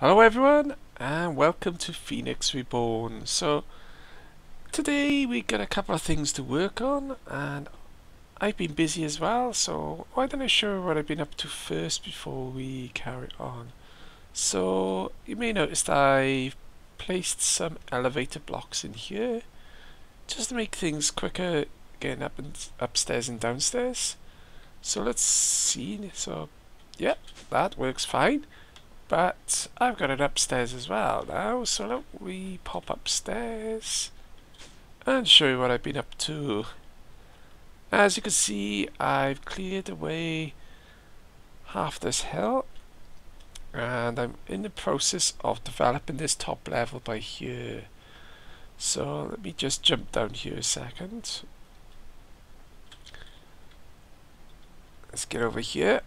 Hello everyone and welcome to Phoenix Reborn. So today we got a couple of things to work on and I've been busy as well so why don't I show what I've been up to first before we carry on. So you may notice I've placed some elevator blocks in here just to make things quicker getting up and upstairs and downstairs. So let's see. So yeah, that works fine. But I've got it upstairs as well now, so let we pop upstairs and show you what I've been up to. As you can see, I've cleared away half this hill and I'm in the process of developing this top level by here. So let me just jump down here a second. Let's get over here.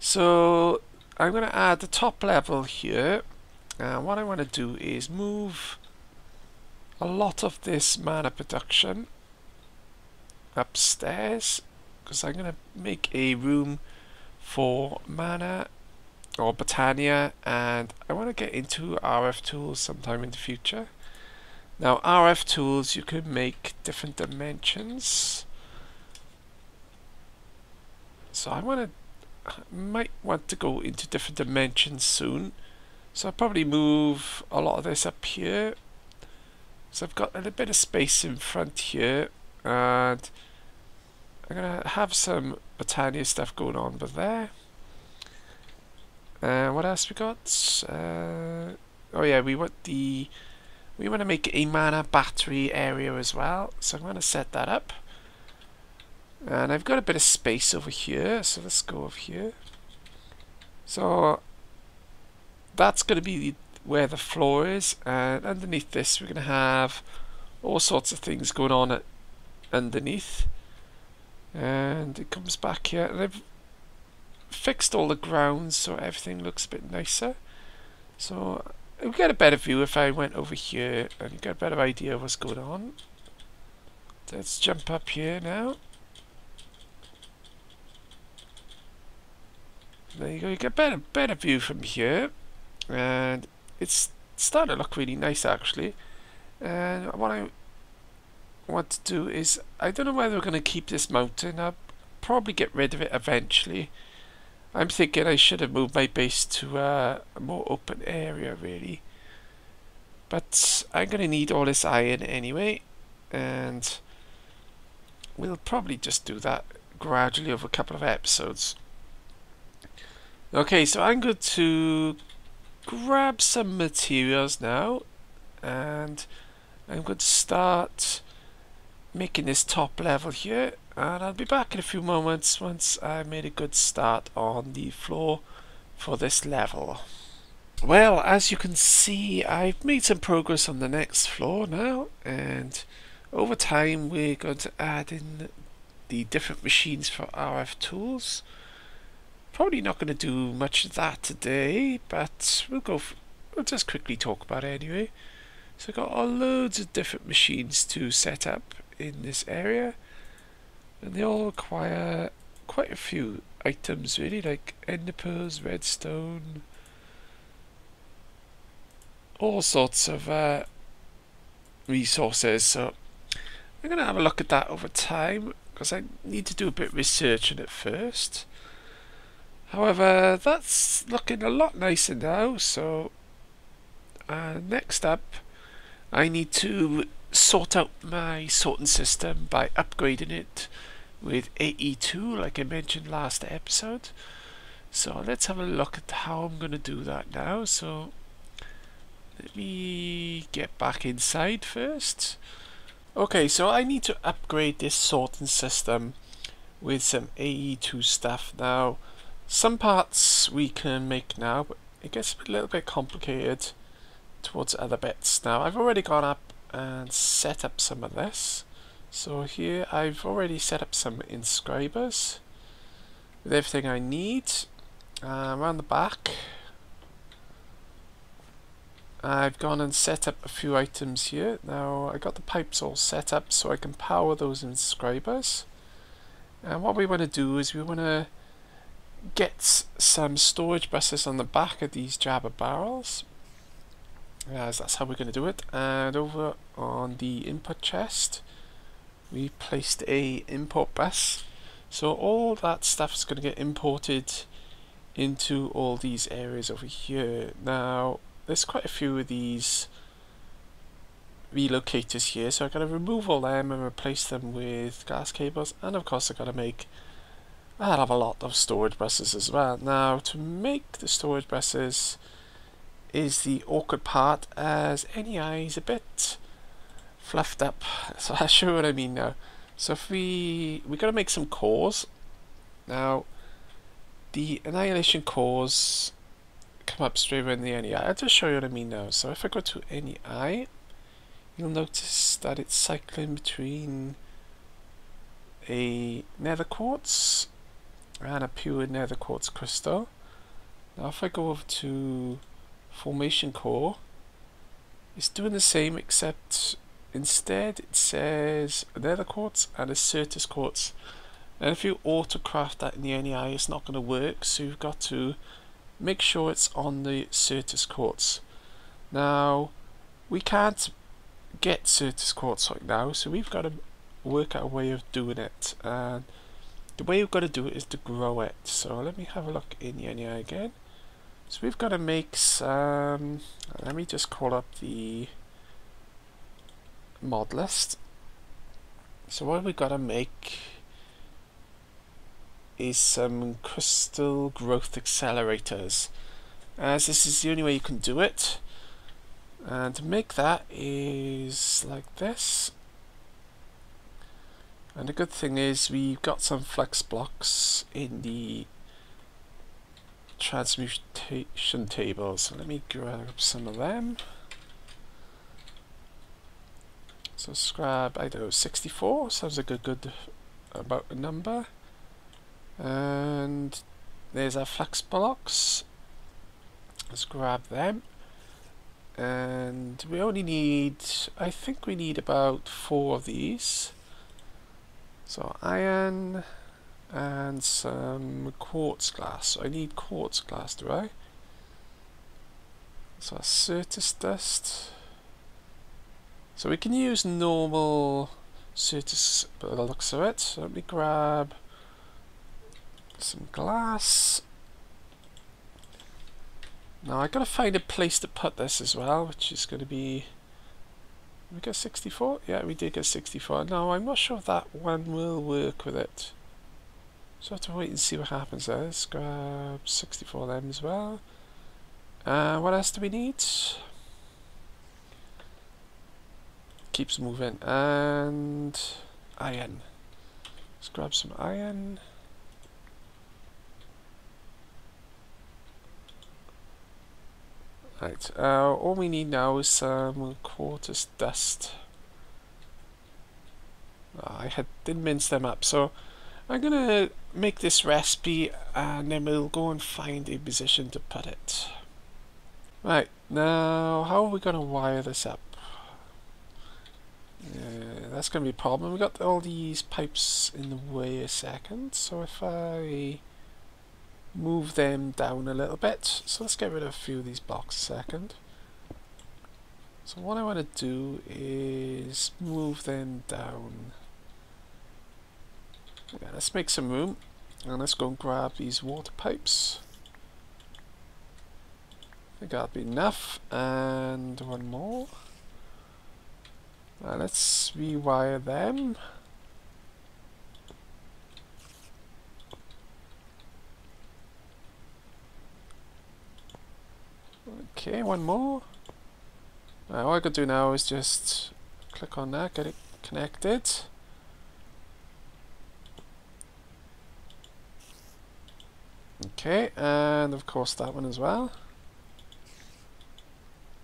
So I'm going to add the top level here and what I want to do is move a lot of this mana production upstairs because I'm going to make a room for mana or Botania and I want to get into RF tools sometime in the future. Now RF tools you can make different dimensions so I want to might want to go into different dimensions soon. So I'll probably move a lot of this up here. So I've got a little bit of space in front here and I'm going to have some Botania stuff going on over there. And uh, what else we got? Uh, oh yeah, we want the we want to make a mana battery area as well. So I'm going to set that up. And I've got a bit of space over here, so let's go over here. So that's going to be where the floor is, and underneath this we're going to have all sorts of things going on at, underneath. And it comes back here, and I've fixed all the grounds so everything looks a bit nicer. So we get a better view if I went over here and get a better idea of what's going on. Let's jump up here now. There you go, you get better better view from here. And it's starting to look really nice actually. And what I want to do is, I don't know whether we're going to keep this mountain. I'll probably get rid of it eventually. I'm thinking I should have moved my base to uh, a more open area really. But I'm going to need all this iron anyway. And we'll probably just do that gradually over a couple of episodes. Okay, so I'm going to grab some materials now and I'm going to start making this top level here and I'll be back in a few moments once I made a good start on the floor for this level. Well, as you can see, I've made some progress on the next floor now and over time we're going to add in the different machines for RF tools. Probably not going to do much of that today, but we'll go. we'll just quickly talk about it anyway. So I've got all loads of different machines to set up in this area, and they all require quite a few items really, like ender pearls, redstone, all sorts of uh, resources. So I'm going to have a look at that over time because I need to do a bit of research on it first. However, that's looking a lot nicer now, so uh, next up I need to sort out my sorting system by upgrading it with AE2 like I mentioned last episode. So let's have a look at how I'm going to do that now. So let me get back inside first. Okay, so I need to upgrade this sorting system with some AE2 stuff now. Some parts we can make now, but it gets a little bit complicated towards other bits. Now I've already gone up and set up some of this. So here I've already set up some inscribers with everything I need. Uh, around the back I've gone and set up a few items here. Now I got the pipes all set up so I can power those inscribers. And what we want to do is we want to get some storage buses on the back of these Jabba barrels. As that's how we're going to do it. And over on the input chest we placed a import bus. So all that stuff is going to get imported into all these areas over here. Now there's quite a few of these relocators here. So I've got to remove all them and replace them with glass cables. And of course I've got to make I have a lot of storage buses as well now to make the storage buses is the awkward part as NEI is a bit fluffed up. So I'll show you what I mean now. So if we we got to make some cores. Now the annihilation cores come up straight away in the NEI. I'll just show you what I mean now. So if I go to NEI, you'll notice that it's cycling between a nether quartz and a pure nether quartz crystal. Now if I go over to formation core it's doing the same except instead it says nether quartz and a Certus quartz and if you autocraft that in the NEI it's not going to work so you've got to make sure it's on the Certus quartz now we can't get Certus quartz right now so we've got to work out a way of doing it and the way you've got to do it is to grow it so let me have a look in NEI again. So we've got to make some, let me just call up the mod list. So what we've got to make is some crystal growth accelerators. As this is the only way you can do it. And to make that is like this and the good thing is we've got some Fluix blocks in the transmutation tables. Let me grab some of them. So scrap, I don't know, 64 sounds like a good about a number. And there's our Fluix blocks. Let's grab them. And we only need, I think we need about four of these. So iron, and some quartz glass. I need quartz glass, do I? So that's Certus dust. So we can use normal Certus by the looks of it. So let me grab some glass. Now I gotta find a place to put this as well, which is gonna be we get 64? Yeah, we did get 64. Now, I'm not sure that one will work with it. So I have to wait and see what happens there. Let's grab 64 of them as well. Uh, what else do we need? Keeps moving. And iron. Let's grab some iron. Right, uh, all we need now is some quartz dust. Oh, I had didn't mince them up, so I'm gonna make this recipe and then we'll go and find a position to put it. Right, now how are we gonna wire this up? Uh, that's gonna be a problem. We got all these pipes in the way a second, so if I move them down a little bit, so let's get rid of a few of these blocks second. So what I want to do is move them down let's make some room and let's go and grab these water pipes. I think that'll be enough and one more. Now let's rewire them. Okay, one more. Now all I could do now is just click on that, get it connected. Okay, and of course that one as well.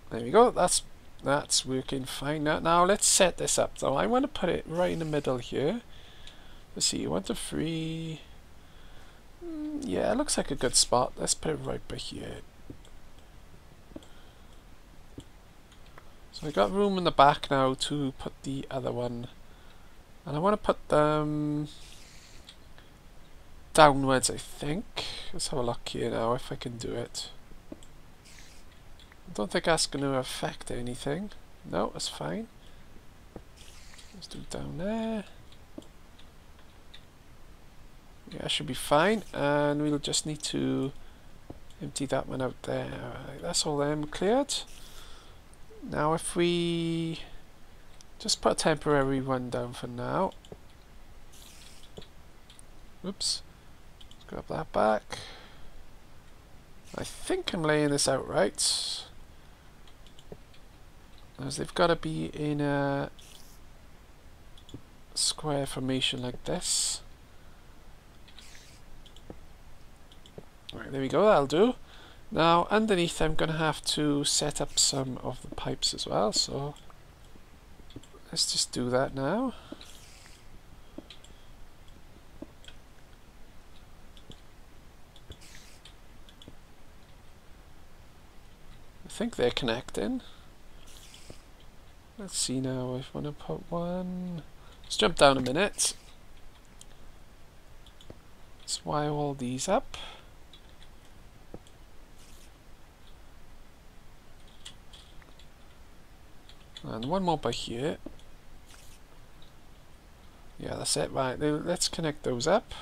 There we go, that's that's working fine now. Now let's set this up though. I want to put it right in the middle here. Let's see, one to three. Mm, yeah, it looks like a good spot. Let's put it right by here. So I got room in the back now to put the other one. And I want to put them downwards, I think. Let's have a look here now if I can do it. I don't think that's going to affect anything. No, that's fine. Let's do it down there. Yeah, should be fine. And we'll just need to empty that one out there. Right, that's all them cleared. Now if we just put a temporary one down for now. Oops. Let's grab that back. I think I'm laying this out right. As they've got to be in a square formation like this. Right, there we go, that'll do. Now, underneath I'm going to have to set up some of the pipes as well, so let's just do that now. I think they're connecting. Let's see now if I want to put one. Let's jump down a minute. Let's wire all these up. And one more by here. Yeah, that's it. Right, let's connect those up.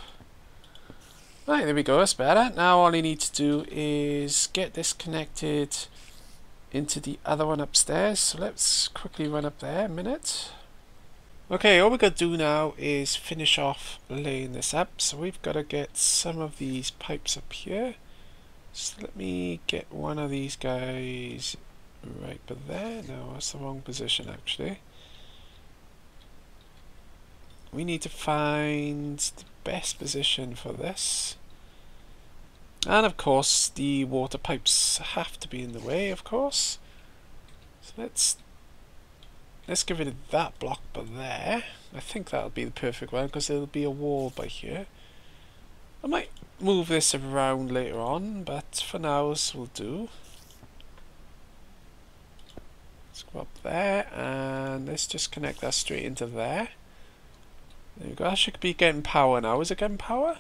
Right, there we go. That's better. Now all I need to do is get this connected into the other one upstairs. So let's quickly run up there a minute. Okay, all we're going to do now is finish off laying this up. So we've got to get some of these pipes up here. So let me get one of these guys right but there. No, that's the wrong position actually. We need to find the best position for this. And of course the water pipes have to be in the way of course. So let's let's get rid of that block by there. I think that'll be the perfect one because there'll be a wall by here. I might move this around later on but for now this will do. Let's go up there and let's just connect that straight into there. There you go, that should be getting power now. Is it getting power?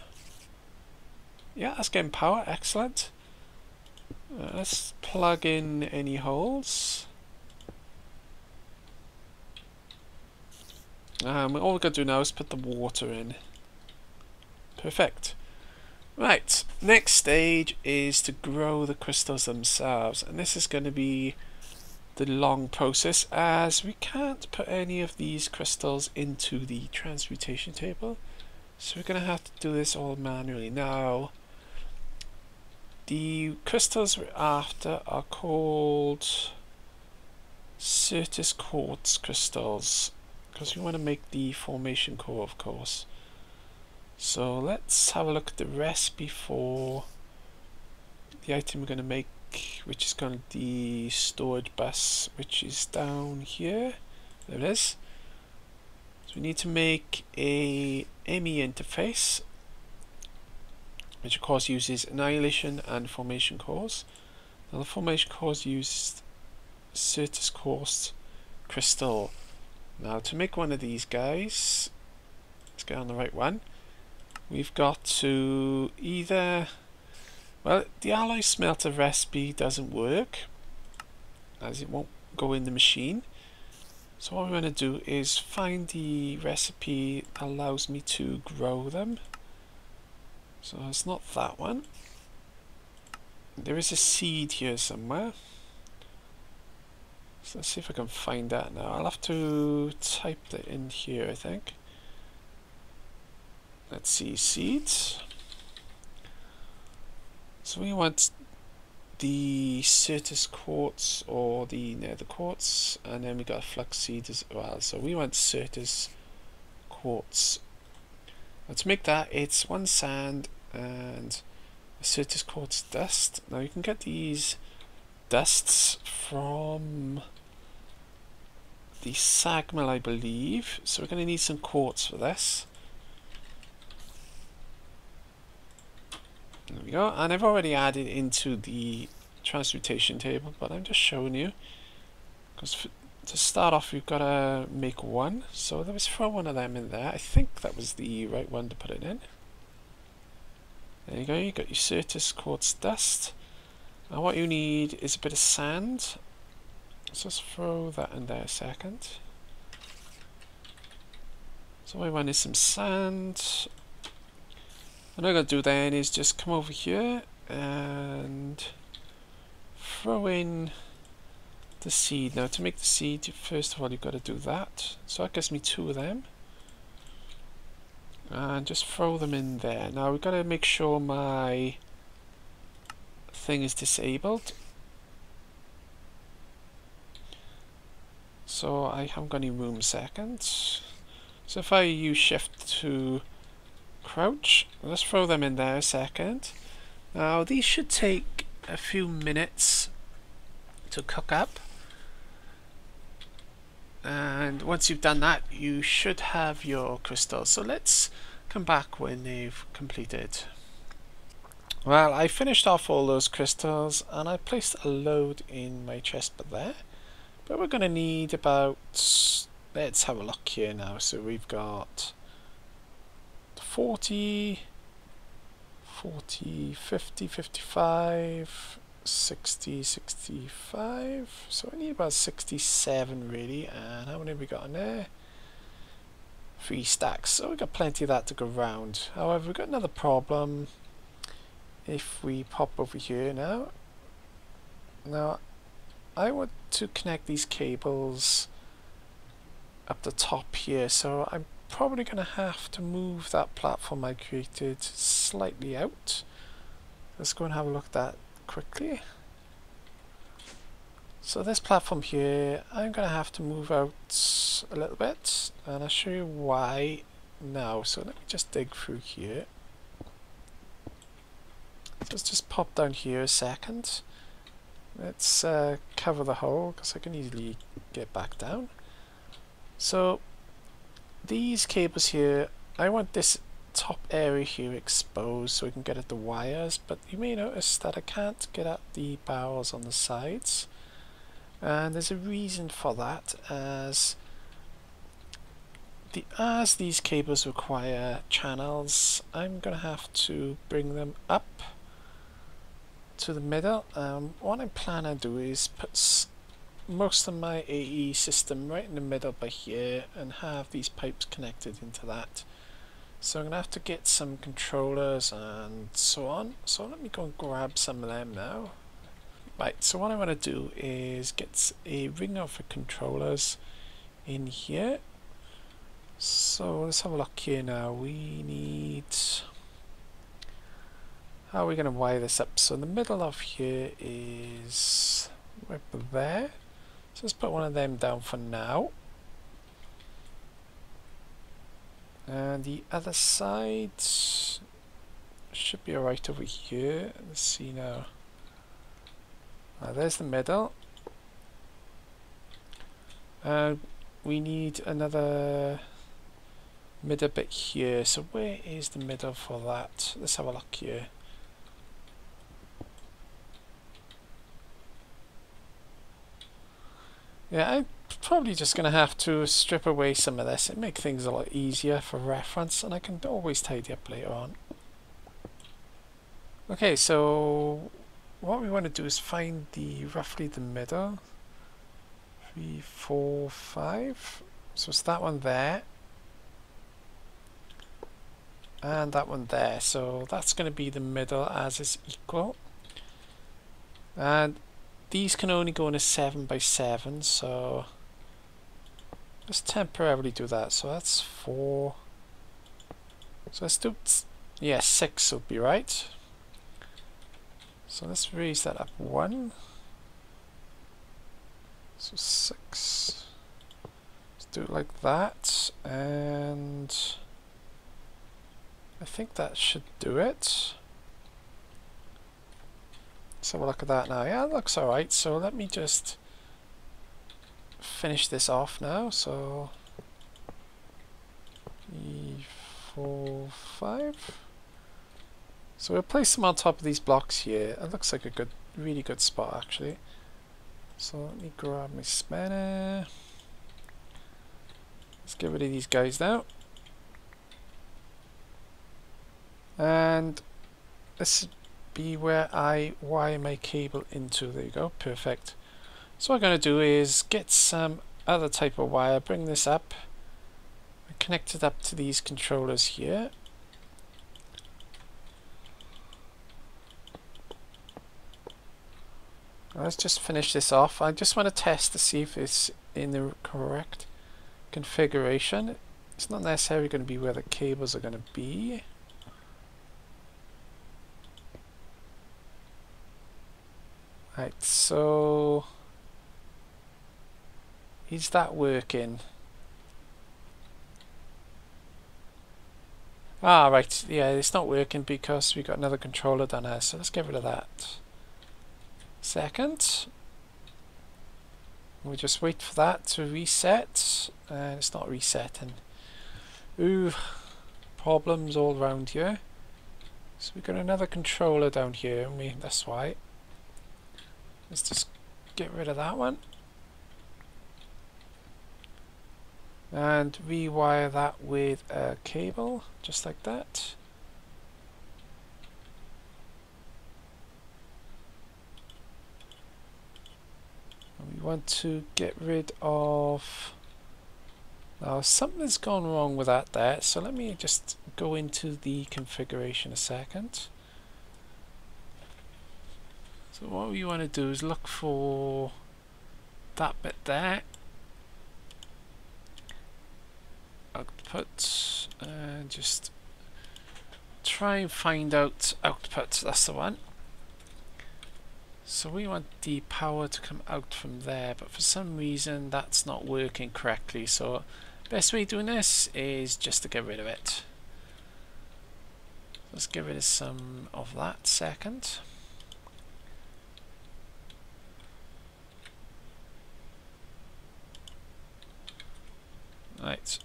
Yeah, that's getting power. Excellent. Uh, let's plug in any holes. Um, all we're going to do now is put the water in. Perfect. Right, next stage is to grow the crystals themselves. And this is going to be the long process as we can't put any of these crystals into the transmutation table. So we're going to have to do this all manually. Now, the crystals we're after are called Certus Quartz crystals because we want to make the formation core of course. So let's have a look at the recipe for the item we're going to make which is going to be storage bus which is down here. There it is. So we need to make a ME interface which of course uses annihilation and formation cores. Now the formation cores use Certus Quartz crystal. Now to make one of these guys, let's get on the right one, we've got to either, well the alloy smelter recipe doesn't work as it won't go in the machine. So what we're going to do is find the recipe that allows me to grow them. So it's not that one. There is a seed here somewhere. So let's see if I can find that now. I'll have to type that in here, I think. Let's see, seeds. So we want the Certus quartz or the nether quartz, and then we got a Fluix seed as well. So we want Certus quartz now to make that, it's one sand and a Certus quartz dust. Now you can get these dusts from the Sagmill, I believe. So we're going to need some quartz for this. There we go. And I've already added into the transmutation table, but I'm just showing you. Because to start off we've got to make one so let's throw one of them in there I think that was the right one to put it in there you go you got your Certus quartz dust And what you need is a bit of sand. Let's just throw that in there a second. So I want is some sand. I'm going to do then is just come over here and throw in the seed. Now to make the seed, first of all you've got to do that. So that gives me two of them. And just throw them in there. Now we've got to make sure my thing is disabled. So I haven't got any room seconds. So if I use shift to crouch, let's throw them in there a second. Now these should take a few minutes to cook up. And once you've done that, you should have your crystals. So let's come back when they've completed. Well, I finished off all those crystals and I placed a load in my chest but there. But we're going to need about, let's have a look here now. So we've got 40, 40, 50, 55, 60, 65. So I need about 67 really. And how many have we got in there? Three stacks. So we've got plenty of that to go round. However, we've got another problem if we pop over here now now I want to connect these cables up the top here so I'm probably going to have to move that platform I created slightly out let's go and have a look at that quickly so this platform here I'm going to have to move out a little bit and I'll show you why now so let me just dig through here Let's just pop down here a second. Let's uh, cover the hole because I can easily get back down. So these cables here, I want this top area here exposed so we can get at the wires but you may notice that I can't get at the barrels on the sides and there's a reason for that as the as these cables require channels I'm gonna have to bring them up to the middle. Um, what I'm planning to do is put most of my AE system right in the middle by here and have these pipes connected into that. So I'm going to have to get some controllers and so on. So let me go and grab some of them now. Right, so what I want to do is get a ring of controllers in here. So let's have a look here now. We need how are we going to wire this up? So the middle of here is right there. So let's put one of them down for now. And the other side should be alright over here. Let's see now. Uh, there's the middle. And we need another middle bit here. So where is the middle for that? Let's have a look here. Yeah, I'm probably just going to have to strip away some of this and make things a lot easier for reference and I can always tidy up later on. Okay, so what we want to do is find the roughly the middle. Three, four, five. So it's that one there. And that one there. So that's going to be the middle as is equal. And these can only go in a 7 by 7 so let's temporarily do that. So that's 4. So let's do, yeah, 6 would be right. So let's raise that up 1. So 6. Let's do it like that. And I think that should do it. Let's have a look at that now. Yeah, it looks alright. So let me just finish this off now. So four, five. So we'll place them on top of these blocks here. It looks like a good, really good spot actually. So let me grab my spanner. Let's get rid of these guys now. And let's be where I wire my cable into. There you go, perfect. So what I'm going to do is get some other type of wire, bring this up, connect it up to these controllers here. Let's just finish this off. I just want to test to see if it's in the correct configuration. It's not necessarily going to be where the cables are going to be. Right, so is that working? Ah, right, yeah, it's not working because we've got another controller down here, so let's get rid of that. Second, we just wait for that to reset, and it's not resetting. Ooh, problems all around here. So we've got another controller down here, and we, that's why. Let's just get rid of that one. And rewire that with a cable, just like that. And we want to get rid of... Now something's gone wrong with that there, so let me just go into the configuration a second. So what we want to do is look for that bit there. Output and just try and find out output, that's the one. So we want the power to come out from there, but for some reason that's not working correctly. So best way of doing this is just to get rid of it. Let's get rid of some of that second. Right.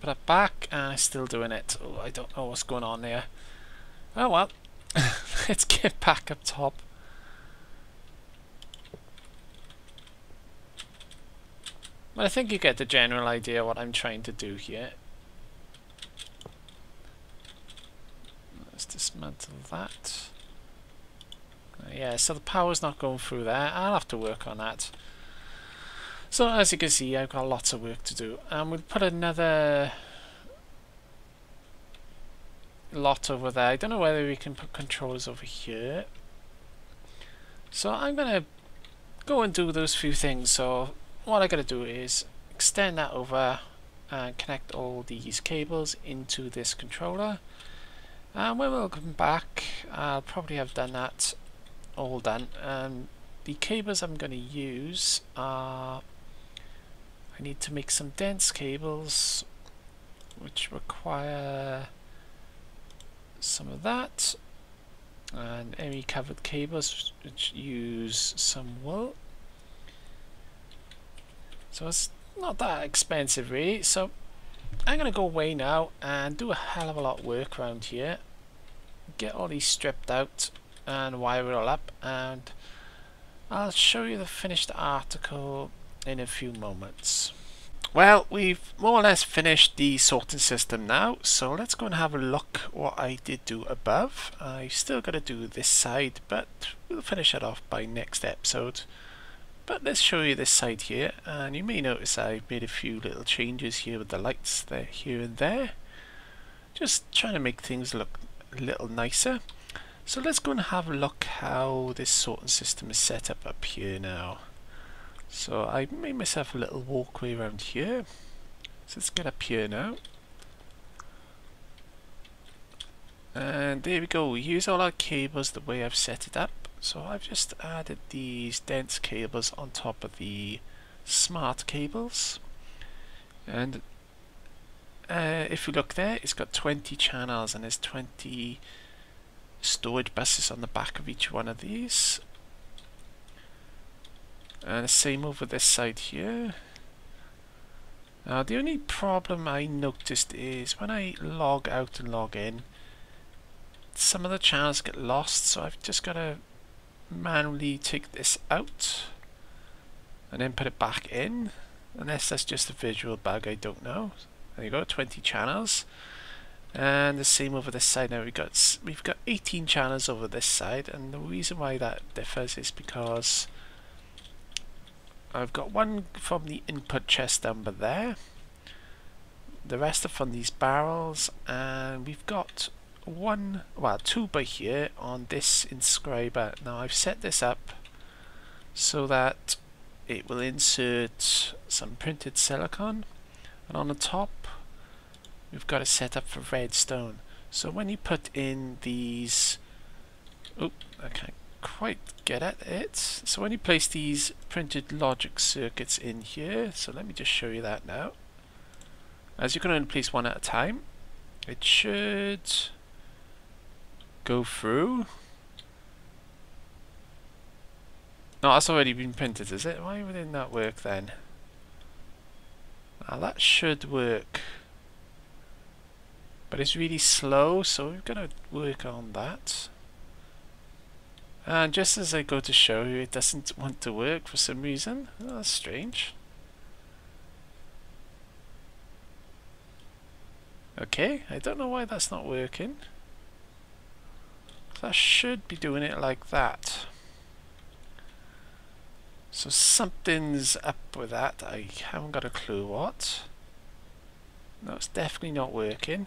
Put it back and it's still doing it. Oh, I don't know what's going on there. Oh well. Let's get back up top. But I think you get the general idea what I'm trying to do here. Let's dismantle that. Uh, yeah, so the power's not going through there. I'll have to work on that. So as you can see, I've got lots of work to do. And we'll put another lot over there. I don't know whether we can put controllers over here. So I'm going to go and do those few things. So what I got to do is extend that over and connect all these cables into this controller. And when we'll come back, I'll probably have done that all done. And the cables I'm going to use are I need to make some dense cables which require some of that and ME covered cables which use some wool. So it's not that expensive really. So I'm gonna go away now and do a hell of a lot of work around here. Get all these stripped out and wire it all up and I'll show you the finished article in a few moments. Well, we've more or less finished the sorting system now, so let's go and have a look what I did do above. I still got to do this side, but we'll finish it off by next episode. But let's show you this side here, and you may notice I've made a few little changes here with the lights there, here and there. Just trying to make things look a little nicer. So let's go and have a look how this sorting system is set up up here now. So I made myself a little walkway around here. So let's get up here now. And there we go, we use all our cables the way I've set it up. So I've just added these dense cables on top of the smart cables. And uh, if you look there, it's got 20 channels and there's 20 storage buses on the back of each one of these. And the same over this side here. Now the only problem I noticed is when I log out and log in, some of the channels get lost, so I've just got to manually take this out and then put it back in. Unless that's just a visual bug, I don't know. There you go, 20 channels. and the same over this side now we've got we've got 18 channels over this side and the reason why that differs is because I've got one from the input chest number there. The rest are from these barrels and we've got one well two by here on this inscriber. Now I've set this up so that it will insert some printed silicon and on the top we've got it set up for redstone. So when you put in these oh I can't quite get at it. So when you place these printed logic circuits in here. So let me just show you that now. As you can only place one at a time it should go through. No that's already been printed is it? Why didn't that work then? Now that should work. But it's really slow so we're gonna work on that and just as I go to show you it doesn't want to work for some reason. Oh, that's strange. Okay I don't know why that's not working. That should be doing it like that. So something's up with that. I haven't got a clue what. No it's definitely not working.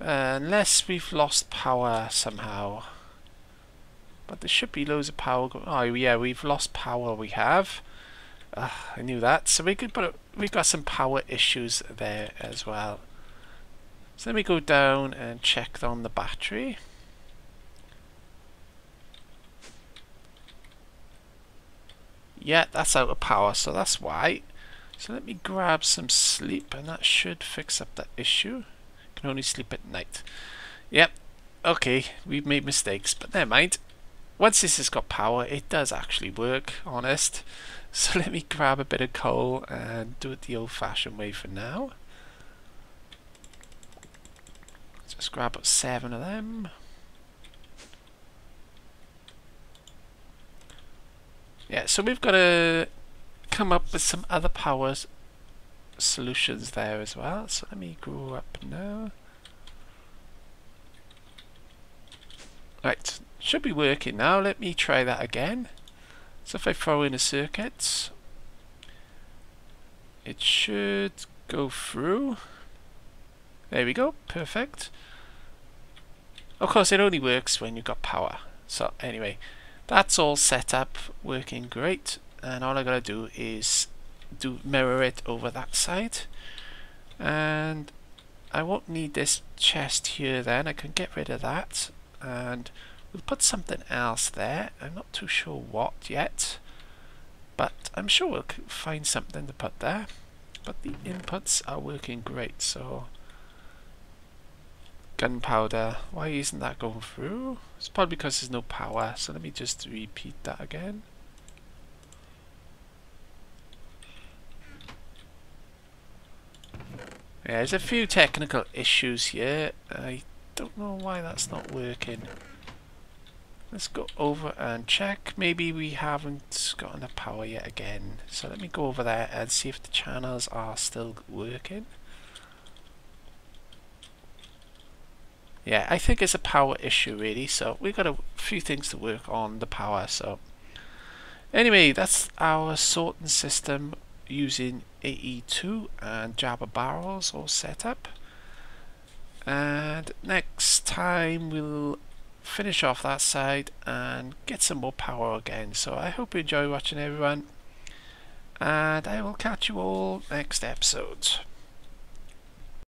Uh, unless we've lost power somehow. But there should be loads of power. oh yeah, we've lost power. We have. Uh, I knew that. So we could put. We've got some power issues there as well. So let me go down and check on the battery. Yeah, that's out of power, so that's why. So let me grab some sleep, and that should fix up that issue. Can only sleep at night. Yep. Okay, we've made mistakes, but never mind. Once this has got power, it does actually work, honest. So let me grab a bit of coal and do it the old-fashioned way for now. Let's just grab up seven of them. Yeah, so we've got to come up with some other powers solutions there as well. So let me go up now. Right, should be working now. Let me try that again. So if I throw in a circuit, it should go through. There we go, perfect. Of course, it only works when you've got power. So anyway, that's all set up, working great. And all I gotta do is do mirror it over that side and I won't need this chest here then I can get rid of that and we'll put something else there. I'm not too sure what yet but I'm sure we'll find something to put there. But the inputs are working great so gunpowder. Why isn't that going through? It's probably because there's no power. So let me just repeat that again. Yeah, there's a few technical issues here. I don't know why that's not working. Let's go over and check. Maybe we haven't got enough power yet again. So let me go over there and see if the channels are still working. Yeah, I think it's a power issue really. So we've got a few things to work on the power. So anyway, that's our sorting system using AE2 and Jabba barrels all set up and next time we'll finish off that side and get some more power again. So I hope you enjoy watching everyone. And I will catch you all next episode